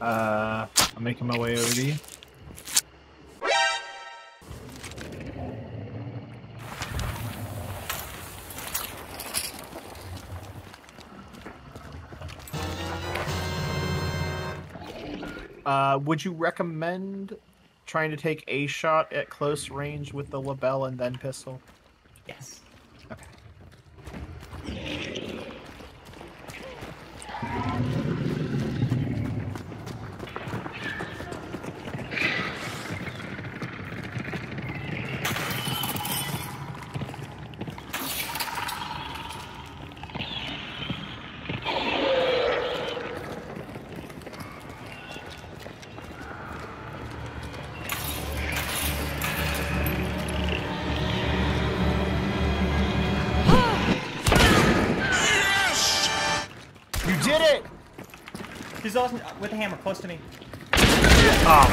Uh, I'm making my way over to you. Uh, would you recommend trying to take a shot at close range with the Lebel and then pistol? Yes. Okay. You did it! He's also with a hammer close to me. Oh,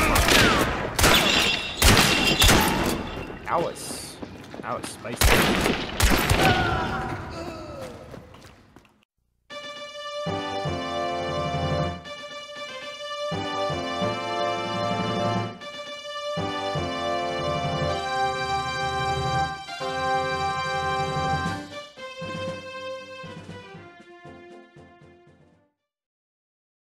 That was, that was spicy.